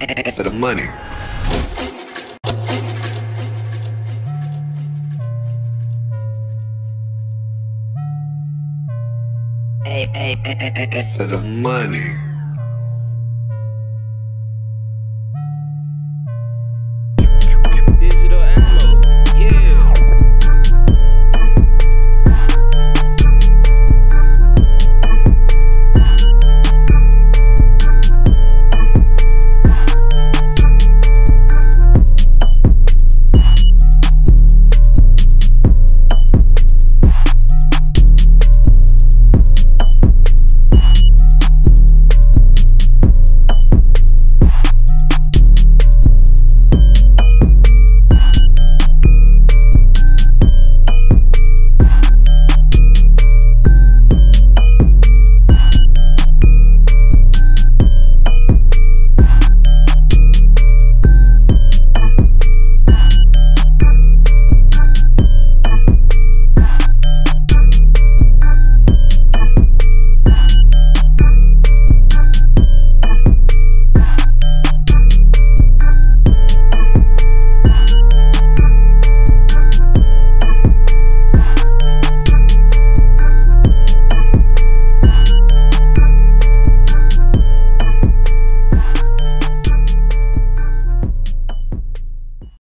for the money. For the money.